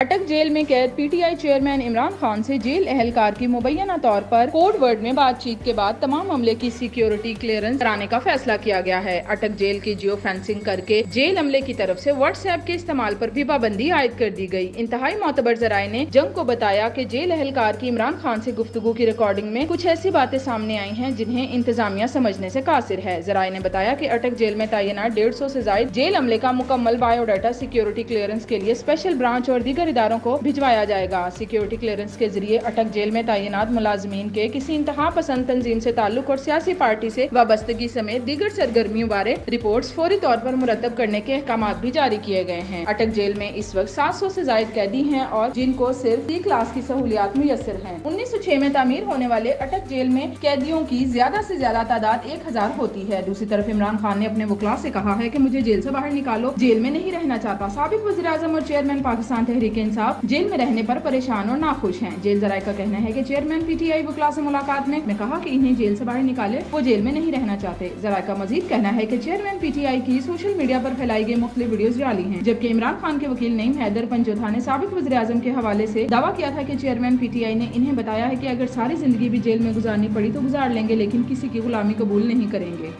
अटक जेल में कैद पीटीआई चेयरमैन इमरान खान से जेल एहलकार की मुबैना तौर पर कोड वर्ड में बातचीत के बाद तमाम अमले की सिक्योरिटी क्लियरेंस कराने का फैसला किया गया है। अटक जेल की जियो फेंसिंग करके जेल अमले की तरफ़ से व्हाट्सएप के इस्तेमाल पर भी पाबंदी आयद कर दी गई। इंतहाई मोतबर जराये ने जंग को बताया की जेल एहलकार की इमरान खान ऐसी गुफ्तु की रिकॉर्डिंग में कुछ ऐसी बातें सामने आई है जिन्हें इंतजामिया समझने ऐसी कासिर है। जराये ने बताया की अटक जेल में तैनात डेढ़ सौ ऐसी जायद जेल अमले का मुकम्मल बायोडाटा सिक्योरिटी क्लियरेंस के लिए स्पेशल ब्रांच और दीगर इदारों को भिजवाया जाएगा। सिक्योरिटी क्लियरेंस के ज़रिए अटक जेल में तैनात मुलाजमीन के किसी इंतहा पसंद तंजीम से ताल्लुक और सियासी पार्टी से वाबस्तगी समेत दीगर सरगर्मियों बारे रिपोर्ट्स फौरी तौर पर मुरतब करने के अहकाम भी जारी किए गए हैं। अटक जेल में इस वक्त सात सौ ऐसी जायद कैदी हैं और जिनको सिर्फ़ सी क्लास की सहूलियात मुयसर है। उन्नीस सौ छह में तामीर होने वाले अटक जेल में कैदियों की ज़्यादा ऐसी ज़्यादा तादाद एक हज़ार होती है। दूसरी तरफ़ इमरान खान ने अपने वकला ऐसी कहा है की मुझे जेल ऐसी बाहर निकालो, जेल में नहीं रहना चाहता। सबक वजी और चेयरमैन पाकिस्तान तहरीक इंसाफ जेल में रहने पर परेशान और नाखुश हैं। जेल जराये का कहना है कि चेयरमैन पीटीआई वकला से मुलाकात में मैं कहा कि इन्हें जेल से बाहर निकाले, वो जेल में नहीं रहना चाहते। जराये का मजीद कहना है कि चेयरमैन पीटीआई की सोशल मीडिया पर फैलाई गई मुख्तलिफ़ वीडियो जाली हैं, जबकि इमरान खान के वकील नईम हैदर पंजोधा ने सबक वजी अजम के हवाले ऐसी दावा किया था की चेयरमैन पीटीआई ने इन्हें बताया है की अगर सारी ज़िंदगी भी जेल में गुजारनी पड़ी तो गुजार लेंगे, लेकिन किसी की गुलामी कबूल नहीं करेंगे।